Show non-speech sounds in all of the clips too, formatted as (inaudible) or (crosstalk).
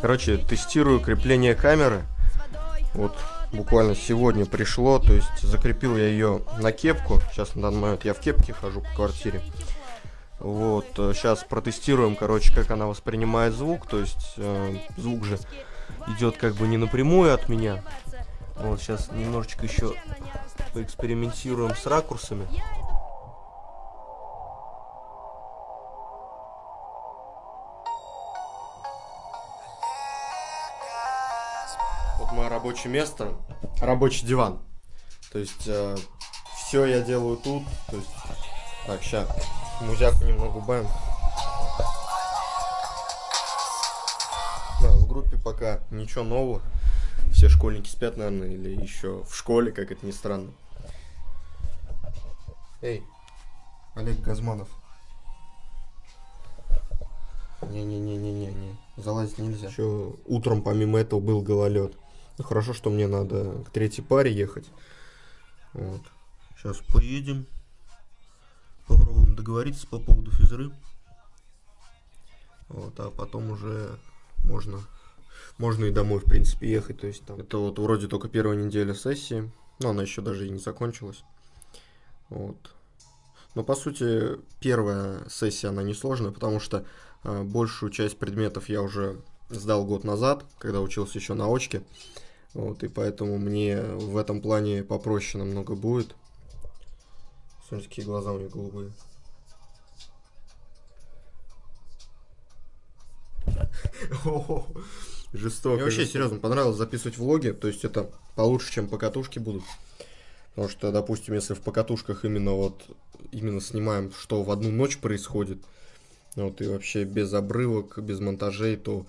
Короче, тестирую крепление камеры. Вот буквально сегодня пришло, то есть закрепил я ее на кепку. Сейчас на данный момент я в кепке хожу по квартире. Вот, сейчас протестируем, короче, как она воспринимает звук. То есть э, звук же идет как бы не напрямую от меня. Вот, сейчас немножечко еще поэкспериментируем с ракурсами. Рабочее место, рабочий диван. То есть э, все я делаю тут. То есть, так, сейчас музяку немного убавим. Да, в группе пока ничего нового. Все школьники спят, наверное, или еще в школе, как это ни странно. Эй, Олег Газманов. Не-не-не-не-не-не. Залазить нельзя. Еще утром помимо этого был гололед. Ну, хорошо, что мне надо к третьей паре ехать. Вот. Сейчас поедем. Попробуем договориться по поводу физры. Вот, а потом уже можно, можно и домой, в принципе, ехать. То есть там это вот вроде только первая неделя сессии, но она еще даже и не закончилась. Вот. Но по сути первая сессия она несложная, потому что э, большую часть предметов я уже сдал год назад, когда учился еще на очке. Вот, и поэтому мне в этом плане попроще намного будет. Смотрите, какие глаза у них голубые. (laughs) Жестоко. Мне вообще серьезно понравилось записывать влоги, то есть это получше, чем покатушки будут. Потому что, допустим, если в покатушках именно вот именно снимаем, что в одну ночь происходит, вот и вообще без обрывок, без монтажей, то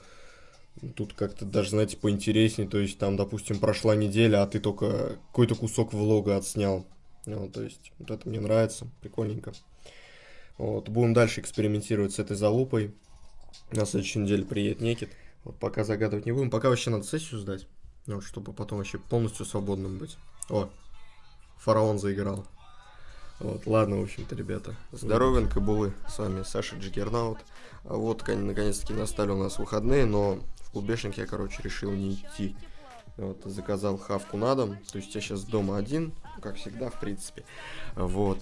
тут как-то даже, знаете, поинтереснее. То есть там, допустим, прошла неделя, а ты только какой-то кусок влога отснял. Вот, то есть вот это мне нравится, прикольненько. Вот, будем дальше экспериментировать с этой залупой. На следующей неделе приедет Некит. Вот пока загадывать не будем. Пока вообще надо сессию сдать. Вот, чтобы потом вообще полностью свободным быть. О, фараон заиграл. Вот, ладно, в общем-то, ребята. Здоровенько были с вами Саша Джиггернаут. А вот, наконец-таки, настали у нас выходные, но клубешник я, короче, решил не идти. Вот, заказал хавку на дом. То есть я сейчас дома один, как всегда, в принципе. Вот.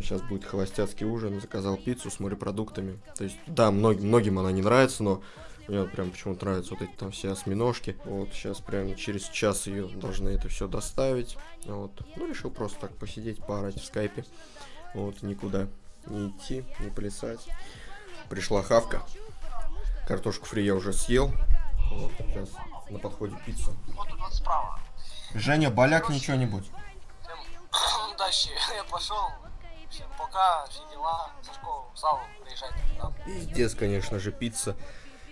Сейчас будет холостяцкий ужин. Заказал пиццу с морепродуктами. То есть, да, многим, многим она не нравится, но мне вот прям почему-то нравятся вот эти там все осьминожки. Вот, сейчас прям через час ее должны это все доставить. Вот. Ну, решил просто так посидеть, поорать в скайпе. Вот, никуда не идти, не плясать. Пришла хавка. Картошку фри я уже съел. Сейчас на подходе пицца. Вот тут вот справа. Женя, боляк ничего-нибудь. (clears throat) Дальше (laughs) я пошел. Всем пока, все дела. Сашко, в залу приезжайте. Пиздец, конечно же, пицца.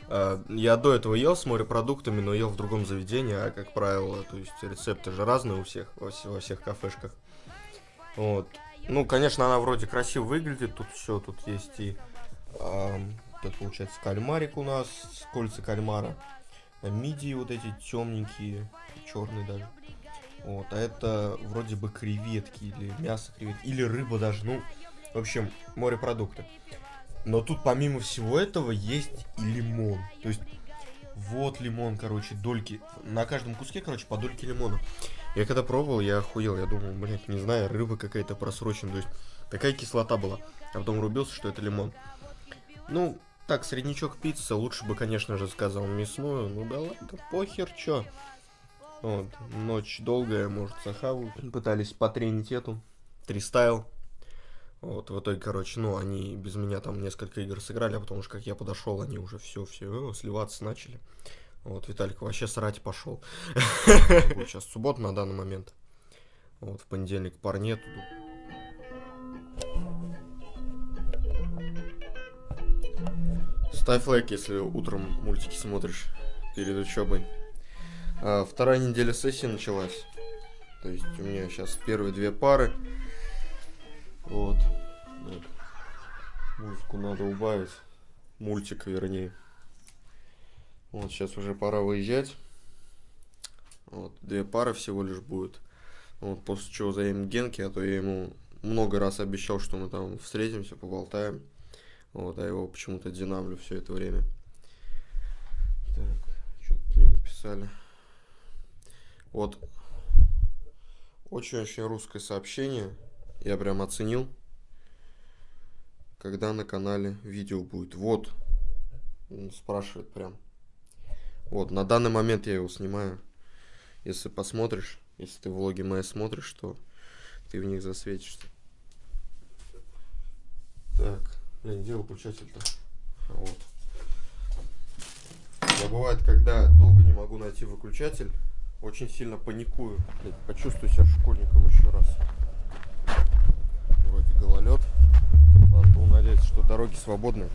А, Я до этого ел с морепродуктами, но ел в другом заведении, а как правило, то есть рецепты же разные у всех, во, во всех кафешках. Вот. Ну, конечно, она вроде красиво выглядит, тут все, тут есть и, ам, это получается кальмарик у нас, кольца кальмара, мидии вот эти темненькие, черные даже. Вот, а это вроде бы креветки или мясо креветки, или рыба даже, ну, в общем, морепродукты. Но тут помимо всего этого есть и лимон. То есть вот лимон, короче, дольки. На каждом куске, короче, по дольке лимона. Я когда пробовал, я охуел. Я думал, блядь, не знаю, рыба какая-то просрочена. То есть такая кислота была. А потом рубился, что это лимон. Ну, так, среднячок пиццы. Лучше бы, конечно же, сказал мясную. Ну да ладно, похер, чё. Вот, ночь долгая, может, захаву. Пытались потренить эту. Тристайл. Вот, в итоге, короче, ну, они без меня там несколько игр сыграли, а потом уж как я подошел, они уже все, все сливаться начали. Вот, Виталик вообще срать пошел. (laughs) Сейчас суббота на данный момент. Вот, в понедельник пар нету. Ставь лайк, если утром мультики смотришь перед учебой. А, вторая неделя сессии началась. То есть у меня сейчас первые две пары. Вот. Вот. Музыку надо убавить. Мультик, вернее. Вот, сейчас уже пора выезжать. Вот, две пары всего лишь будет. Вот, после чего заедем к Генке, а то я ему много раз обещал, что мы там встретимся, поболтаем. Вот, а его почему-то динамлю все это время. написали. Вот. Очень-очень русское сообщение. Я прям оценил. Когда на канале видео будет. Вот. Спрашивает прям. Вот, на данный момент я его снимаю. Если посмотришь, если ты влоги мои смотришь, то ты в них засветишься. Так, блин, где выключатель-то? Вот. Я бывает, когда долго не могу найти выключатель, очень сильно паникую. Блин, почувствую себя школьником еще раз. Вроде гололед. Надо было надеяться, что дороги свободны.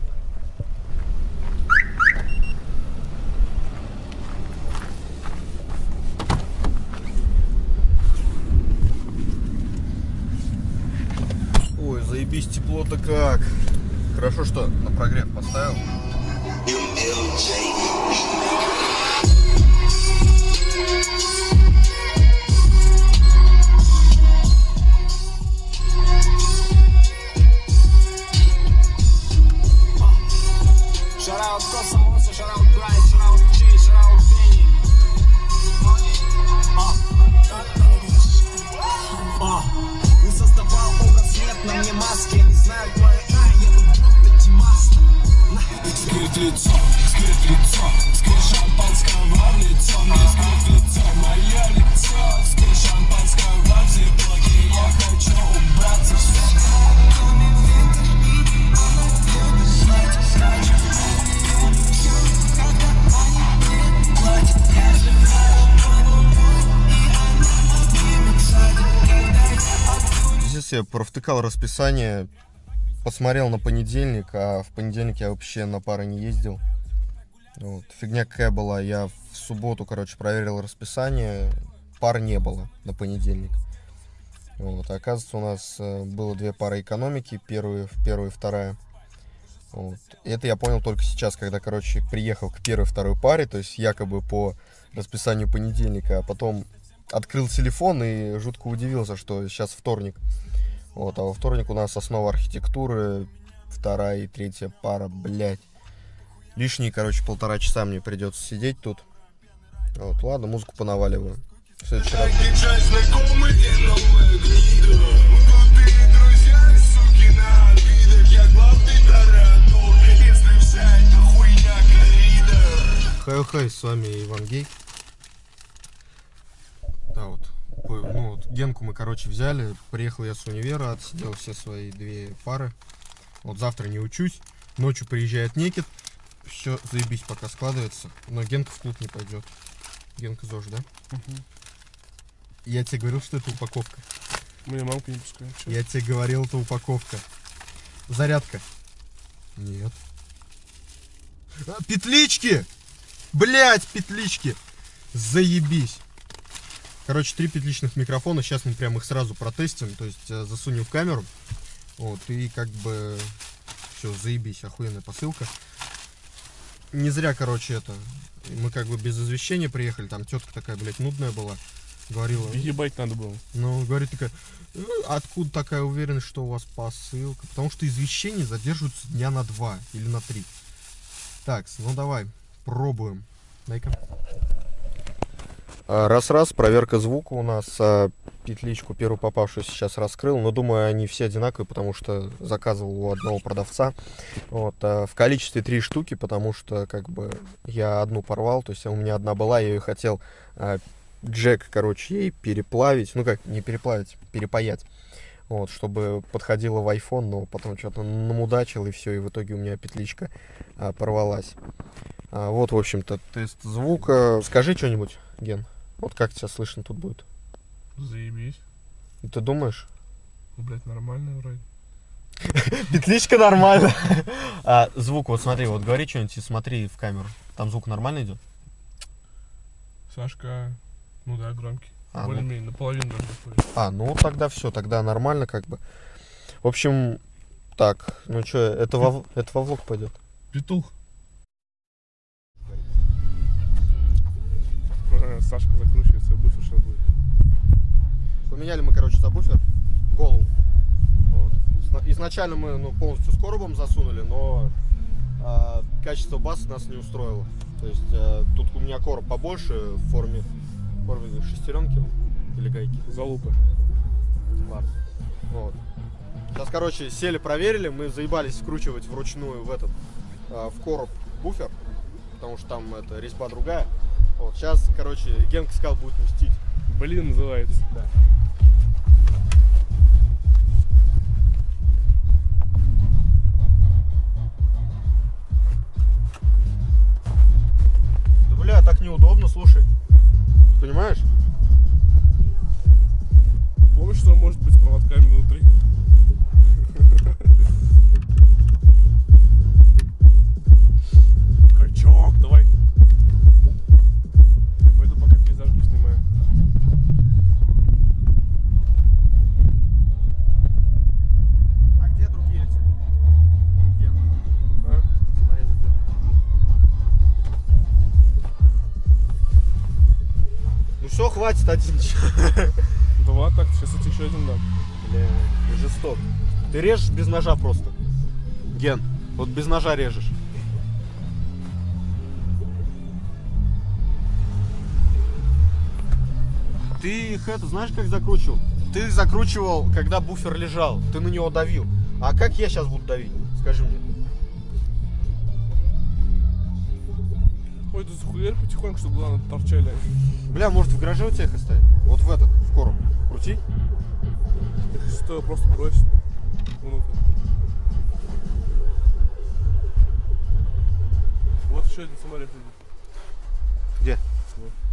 Ой, заебись, тепло-то как. Хорошо, что на прогрев поставил. Лицо Скрыть шампанского в лицо Мне скрыть лицо, мое лицо Скрыть шампанского в зиблоке Я хочу убраться Здесь я провтыкал расписание, посмотрел на понедельник, а в понедельник я вообще на пары не ездил. Вот. Фигня какая была, я в субботу, короче, проверил расписание, пар не было на понедельник. Вот. Оказывается, у нас э, было две пары экономики, первую, первая и вторая. Вот. Это я понял только сейчас, когда, короче, приехал к первой второй паре, то есть якобы по расписанию понедельника, а потом открыл телефон и жутко удивился, что сейчас вторник. Вот, а во вторник у нас основа архитектуры, вторая и третья пара, блядь. Лишние, короче, полтора часа мне придется сидеть тут. Вот, ладно, музыку понаваливаю. В следующий раз. Хай-хай, с вами Иван Гей. Да, вот. Ну, вот Генку мы, короче, взяли. Приехал я с универа, отсидел все свои две пары. Вот завтра не учусь. Ночью приезжает Некит. Все, заебись, пока складывается. Но Генка в клуб не пойдет. Генка ЗОЖ, да? Я тебе говорил, что это упаковка. Меня мамка не пускает. Чё? Я тебе говорил, это упаковка. Зарядка. Нет. А, петлички! Блять, петлички! Заебись. Короче, три петличных микрофона. Сейчас мы прям их сразу протестим. То есть э, засунем в камеру. Вот, и как бы... Все, заебись, охуенная посылка. Не зря, короче, это... Мы как бы без извещения приехали. Там тетка такая, блядь, нудная была. Говорила... Ебать надо было. Ну, говорит такая, «Э, откуда такая уверенность, что у вас посылка? Потому что извещения задерживаются дня на два или на три. Так, ну давай, пробуем. Дай-ка. Раз-раз, проверка звука у нас. Петличку первую попавшую сейчас раскрыл. Но думаю, они все одинаковые, потому что заказывал у одного продавца. Вот, а, в количестве три штуки, потому что как бы я одну порвал. То есть у меня одна была, я ее хотел а, джек, короче, ей переплавить. Ну как, не переплавить, перепаять. Вот, чтобы подходила в iPhone, но потом что-то намудачил, и все, и в итоге у меня петличка а, порвалась. А, вот, в общем-то, тест звука. Скажи что-нибудь, Ген. Вот как тебя слышно тут будет? Заебись. Ты думаешь? Ну, блядь, нормально вроде. (laughs) Петличка нормально. А звук, вот смотри, вот говори что-нибудь и смотри в камеру. Там звук нормально идет? Сашка, ну да, громкий. А, ну. Более-менее, наполовину даже. А, ну тогда все, тогда нормально как бы. В общем, так, ну что, это во, это во влог пойдет. Петух. Сашка закручивается, буфер сейчас будет. Поменяли мы, короче, сабвуфер, голову. Вот. Изначально мы ну, полностью с коробом засунули, но а, качество баса нас не устроило. То есть э, тут у меня короб побольше в форме, в форме шестеренки или гайки. Залупа. Ладно. Вот. Сейчас, короче, сели, проверили, мы заебались вкручивать вручную в этот, а, в короб буфер, потому что там это резьба другая. Вот, сейчас, короче, Генка сказал, будет мстить. Блин, называется. Да может быть с проводками внутри? Качок, давай. Я пойду пока пейзажку снимаю. А где другие эти? Ген, А? смотри, где Ну все, хватит один. (laughs) Два так, сейчас я тебе еще один дам. Бля, ты жесток. Ты режешь без ножа просто. Ген, вот без ножа режешь. Ты их это знаешь как закручивал? Ты закручивал, когда буфер лежал. Ты на него давил. А как я сейчас буду давить? Скажи мне. Ой, ты захуярь потихоньку, чтобы главное торчали. Бля, может в гараже у тебя их оставить? Вот в этот, в короб. Крути. Стоило просто бросить внутрь. Вот еще один самолет идет. Где? Вот.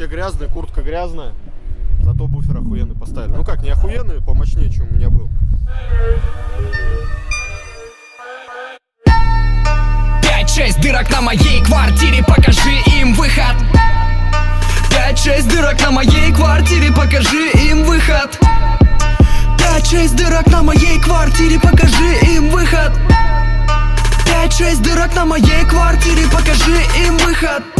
Все грязные, куртка грязная. Зато буфер охуенный поставили. Ну как, не охуенный, помощнее, чем у меня был. Пять-шесть дырок на моей квартире, покажи им выход Пять-шесть дырок на моей квартире, покажи им выход Пять-шесть дырок на моей квартире, покажи им выход Пять-шесть дырок на моей квартире, покажи им выход